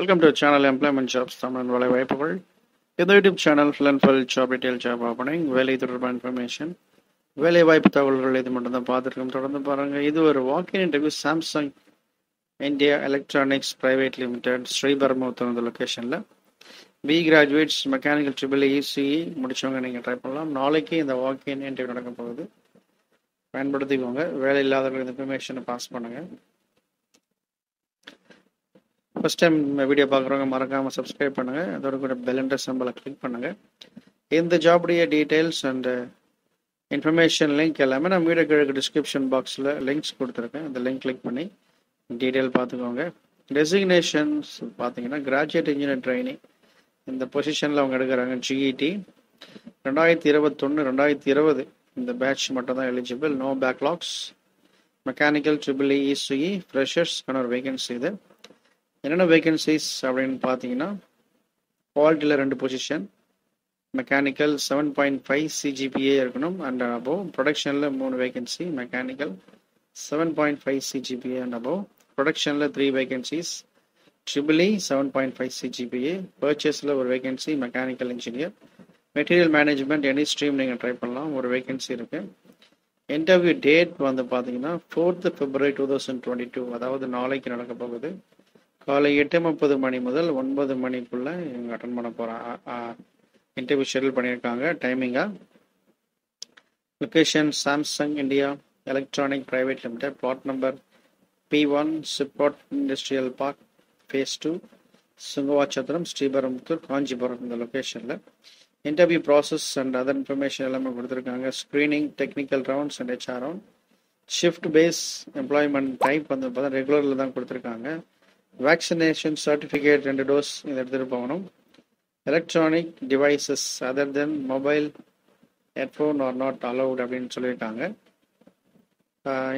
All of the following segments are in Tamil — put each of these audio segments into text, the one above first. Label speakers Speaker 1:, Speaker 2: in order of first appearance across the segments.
Speaker 1: Welcome to channel employment jobs Tamizhan வேலை வாய்ப்புகள் இந்த YouTube channel fill and full job detail job opening வேலை தொடர்பான இன்ஃபர்மேஷன் வேலை வாய்ப்பு தகவல்கள் இது மட்டும் தான் பார்த்துருக்கோம். தொடர்ந்து பாருங்கள் இது ஒரு walk in interview Samsung India electronics private limited Sriperumbudur இந்த லொக்கேஷனில் B graduates mechanical triple ECE முடித்தவங்க நீங்கள் ட்ரை பண்ணலாம். நாளைக்கு இந்த வாக்கின் இன்டர்வியூ நடக்க போகுது. பயன்படுத்திக்கோங்க. வேலை இல்லாதவர்கள் இந்த இன்ஃபர்மேஷனை பாஸ் பண்ணுங்கள் ஃபஸ்ட் டைம் வீடியோ பார்க்குறவங்க மறக்காமல் சப்ஸ்கிரைப் பண்ணுங்கள் அதோட கூட பெலண்டர் சம்பளை கிளிக் பண்ணுங்கள் இந்த ஜாபுடைய டீட்டெயில்ஸ் அண்டு இன்ஃபர்மேஷன் லிங்க் எல்லாமே நான் வீடியோ கிழக்கு டிஸ்கிரிப்ஷன் பாக்ஸில் லிங்க்ஸ் கொடுத்துருக்கேன். அந்த லிங்க் கிளிக் பண்ணி டீட்டெயில் பார்த்துக்கோங்க. டெசிக்னேஷன்ஸ் பார்த்தீங்கன்னா கிராஜுவேட் இன்ஜினியர் ட்ரைனிங் இந்த பொசிஷனில் அவங்க எடுக்கிறாங்க ஜிஇடி ரெண்டாயிரத்தி இருபத்தொன்று ரெண்டாயிரத்தி இருபது. இந்த பேட்ச் மட்டும் தான் eligible no backlogs mechanical triple ECE ஃப்ரெஷர்ஸ்க்கான ஒரு வேகன்சி இது. என்னென்ன வேகன்சிஸ் அப்படின்னு பார்த்தீங்கன்னா குவாலிட்டியில் ரெண்டு position mechanical seven point five CGPA இருக்கணும் அண்ட் அபோவ் ப்ரொடக்ஷனில் மூணு vacancy mechanical seven point five CGPA and above ப்ரொடக்ஷனில் three vacancies triple E seven point five CGPA பர்ச்சேஸில் ஒரு vacancy mechanical engineer material management any stream நீங்கள் ட்ரை பண்ணலாம் ஒரு வேகன்சி இருக்குது இன்டர்வியூ டேட் வந்து பார்த்தீங்கன்னா fourth February two thousand twenty two அதாவது நாளைக்கு நடக்க போகுது. காலை எட்டு முப்பது மணி முதல் ஒன்பது மணிக்குள்ளே இவங்க அட்டன் பண்ண போகிறாங்க இன்டர்வியூ ஷெடியூல் பண்ணியிருக்காங்க. டைமிங்காக location Samsung India electronic private limited plot number B one SIPCOT industrial park phase two Sungavachatram Sriperumbudur Kanchipuram இந்த லொக்கேஷனில் interview process and other information எல்லாமே கொடுத்துருக்காங்க. Screening technical rounds and HR round shift base employment type வந்து பார்த்தா ரெகுலரில் தான் கொடுத்துருக்காங்க. வேக்சினேஷன் சர்டிஃபிகேட் ரெண்டு டோஸ் இதை எடுத்துகிட்டு போகணும். Electronic devices other than mobile headphone are not allowed அப்படின்னு சொல்லியிருக்காங்க.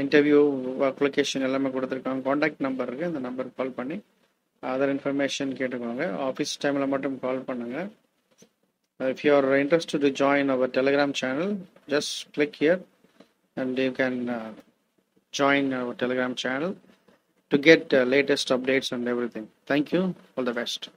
Speaker 1: இன்டர்வியூ ஒர்க் லொக்கேஷன் எல்லாமே கொடுத்துருக்காங்க. காண்டாக்ட் நம்பர் இருக்குது இந்த நம்பருக்கு கால் பண்ணி அதர் இன்ஃபர்மேஷன் கேட்டுக்கோங்க. ஆஃபீஸ் டைமில் மட்டும் கால் பண்ணுங்கள் if you are interested to join our Telegram channel just click here and you can join our Telegram channel to get uh, latest updates and everything. Thank you. All the best.